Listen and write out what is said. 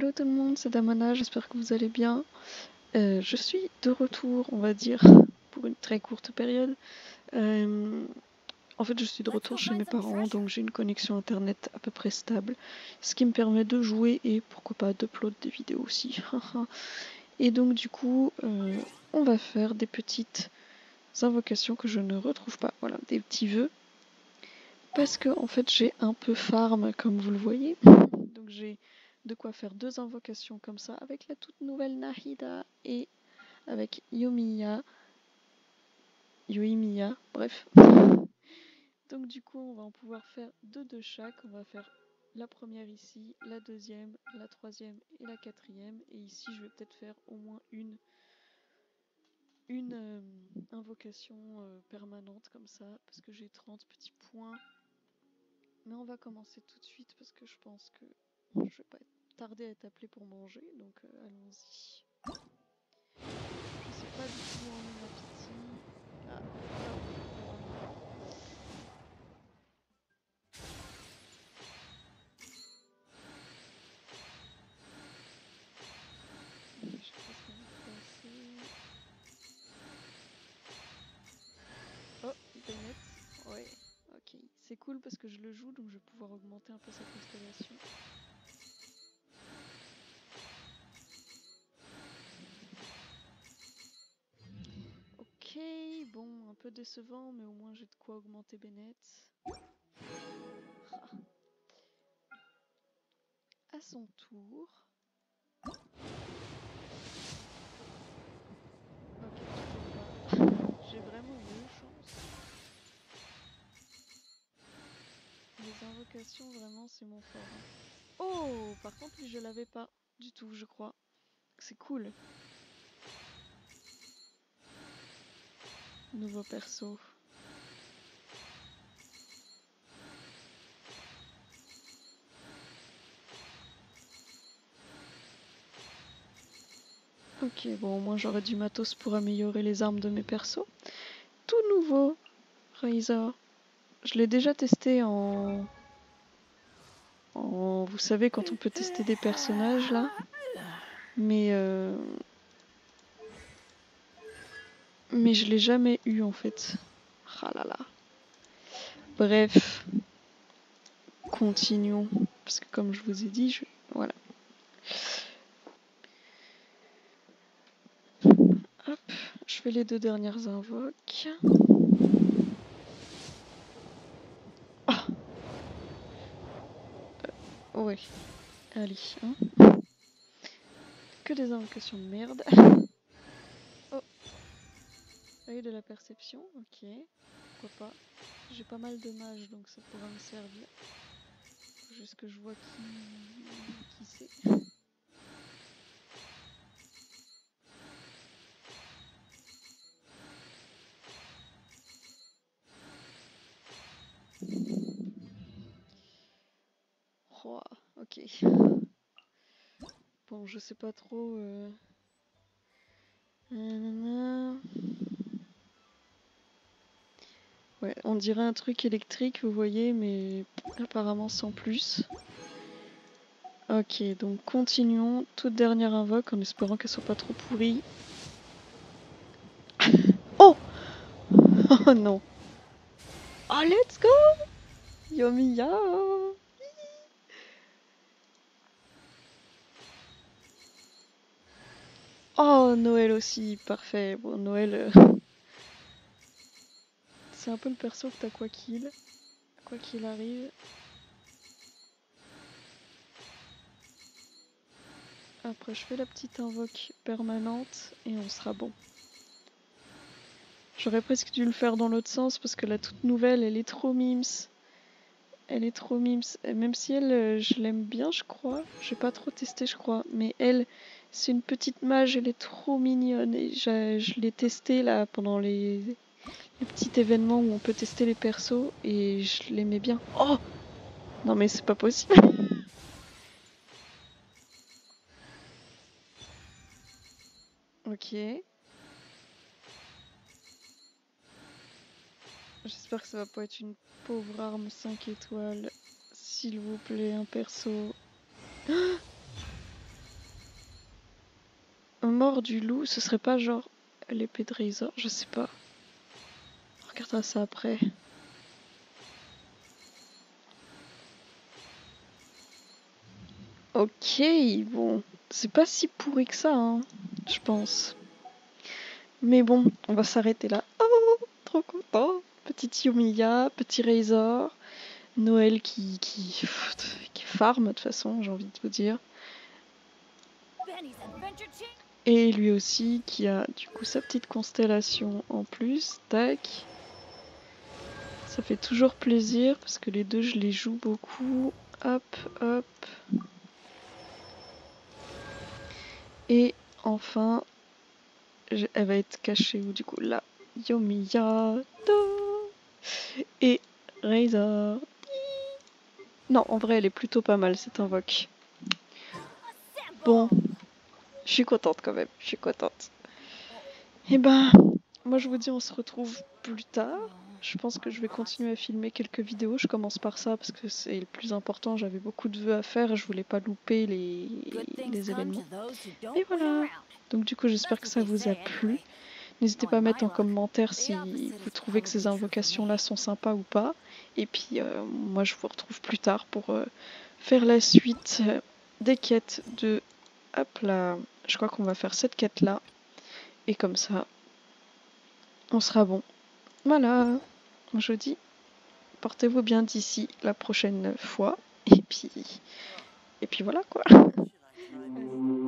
Hello tout le monde, c'est Damana, j'espère que vous allez bien. Euh, je suis de retour, on va dire, pour une très courte période. Euh, en fait, je suis de retour chez mes parents, donc j'ai une connexion internet à peu près stable, ce qui me permet de jouer et pourquoi pas d'upload des vidéos aussi. et donc du coup, euh, on va faire des petites invocations que je ne retrouve pas. Voilà, des petits vœux. Parce que en fait j'ai un peu farm comme vous le voyez. Donc j'ai de quoi faire deux invocations comme ça avec la toute nouvelle Nahida et avec Yomiya. Yoimiya, bref. Donc du coup on va en pouvoir faire deux de chaque. On va faire la première ici, la deuxième, la troisième et la quatrième. Et ici je vais peut-être faire au moins une une euh, invocation euh, permanente comme ça parce que j'ai 30 petits points mais on va commencer tout de suite parce que je pense que je vais pas tarder à être appelé pour manger, donc euh, allons-y. Je sais pas du tout où en est ma petite. Ah, Oh, Bennett, ouais. C'est cool parce que je le joue, donc je vais pouvoir augmenter un peu sa constellation. Décevant, mais au moins j'ai de quoi augmenter Bennett. Ah. À son tour. Ok, j'ai vraiment eu chance. Les invocations, vraiment, c'est mon fort. Hein. Oh Par contre, je l'avais pas du tout, je crois. C'est cool. Nouveau perso. Ok, bon, au moins j'aurais du matos pour améliorer les armes de mes persos. Tout nouveau, Razor. Je l'ai déjà testé en... Vous savez, quand on peut tester des personnages, là. Mais... Euh... Mais je l'ai jamais eu, en fait. Ah là là. Bref. Continuons. Parce que comme je vous ai dit, je... Voilà. Hop. Je fais les deux dernières invoques. Ouais. Allez, hein. Que des invocations de merde. oh. De la perception, ok. Pourquoi pas. J'ai pas mal de mages, donc ça pourra me servir. juste que je vois qui, qui c'est. ok. Bon, je sais pas trop. Euh... Ouais, on dirait un truc électrique, vous voyez, mais apparemment sans plus. Ok, donc continuons. Toute dernière invoque en espérant qu'elle soit pas trop pourrie. oh Oh non Oh, let's go Yomiya Oh, Noël aussi, parfait. Bon, Noël... Euh, c'est un peu le perso que t'as quoi qu'il. Quoi qu'il arrive. Après, je fais la petite invoque permanente et on sera bon. J'aurais presque dû le faire dans l'autre sens parce que la toute nouvelle, elle est trop mimes. Elle est trop mimes. même si elle, euh, je l'aime bien, je crois. J'ai pas trop testé, je crois. Mais elle, c'est une petite mage, elle est trop mignonne. Et je, l'ai testée là pendant les, petits événements où on peut tester les persos et je l'aimais bien. Oh Non mais c'est pas possible. ok. J'espère que ça va pas être une pauvre arme 5 étoiles. S'il vous plaît, un perso. mort du loup, ce serait pas genre l'épée de Razor Je sais pas. Regardera ça après. Ok, bon, c'est pas si pourri que ça, hein, je pense. Mais bon, on va s'arrêter là. Oh, trop content. Petite Yumiya, petit Razor, Noël qui, qui, qui farme de toute façon, j'ai envie de vous dire. Et lui aussi qui a du coup sa petite constellation en plus. Tac. Ça fait toujours plaisir parce que les deux je les joue beaucoup. Hop, hop. Et enfin, elle va être cachée où du coup là. Yomiya. Et Razor. Non, en vrai, elle est plutôt pas mal cette invoque. Bon, je suis contente quand même, je suis contente. Et eh ben, moi je vous dis, on se retrouve plus tard. Je pense que je vais continuer à filmer quelques vidéos. Je commence par ça parce que c'est le plus important. J'avais beaucoup de vœux à faire et je voulais pas louper les, les événements. Et voilà. Donc du coup, j'espère que ça vous a plu. N'hésitez pas à mettre en commentaire si vous trouvez que ces invocations-là sont sympas ou pas. Et puis, euh, moi, je vous retrouve plus tard pour euh, faire la suite euh, des quêtes de... Hop là, je crois qu'on va faire cette quête-là. Et comme ça, on sera bon. Voilà, je dis, portez-vous bien d'ici la prochaine fois. Et puis, et puis voilà quoi.